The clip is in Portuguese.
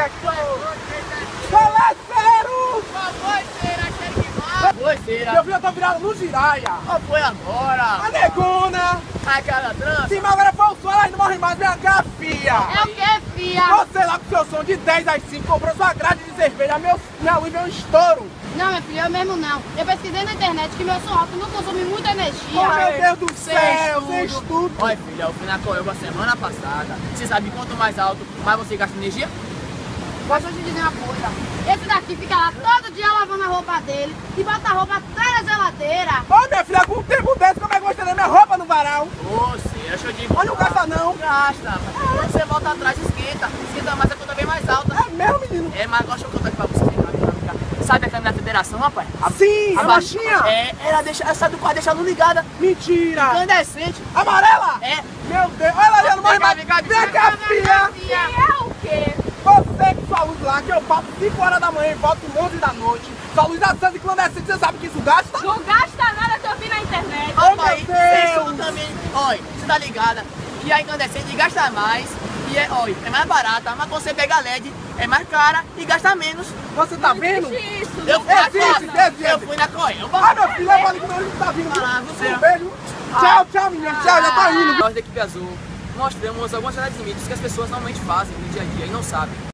fica aqui. Calaceiro! Qual foi, será? Que vá. Foi. Meu filho, tá virado no giraia. Qual foi agora? A neguna! A cara trança. Sim, mas agora faltou, elas não morrem mais. minha cá, fia. É o que, fia? Você lá com seu som de 10 às 5 comprou sua grade de cerveja. Meu, minha e meu um estouro. Não, meu filho, eu mesmo não. Eu pesquisei na internet que meu som alto não consome muita energia. Oh, meu Deus do céu, você estuda. Olha, filha, eu fui na a semana passada. Você sabe quanto mais alto, mais você gasta energia? Posso te dizer uma coisa? Esse daqui fica lá todo dia lavando a roupa dele e bota a roupa atrás da geladeira. Ô, minha filha, com um tempo desse, como é que você minha roupa no varal? Você, deixa eu digo. Olha, não gasta não. Gasta, mas quando você volta atrás, esquenta. Esquenta mais, a conta vem mais alta. É mesmo, menino? É, mas deixa eu contar aqui pra você. amiga. Sabe aquela minha federação, rapaz? A, Sim, a baixi- baixinha. É, ela deixa, ela sai do quarto deixando ligada. Mentira. Incandescente. Amarela? É. Meu Deus. Olha ali, ela não morre Vem cá, mais. vem cá, Vem cá, filha. E é o quê? Você com sua lá, que eu passo 5 horas da manhã e volto 11 da noite. Sua luz acesa e clandestina, você sabe que isso gasta? Não gasta nada que eu vi na internet. Oh, Opa, meu aí, Deus. tem estudo também. Olha, você tá ligada? E a incandescente gasta mais. E é, olha, é mais barata, mas quando você pega a LED, é mais cara e gasta menos. Você tá vendo? Isso, Eu não fui na Existe, existe. Eu fui na Coelba. Ah, meu filho, leva ali que não tá vindo. Vai lá, você. Um beijo. Tchau, tchau, menina. Tchau, já tá indo. Nós da equipe azul mostramos algumas verdades e mitos que as pessoas normalmente fazem no dia a dia e não sabem.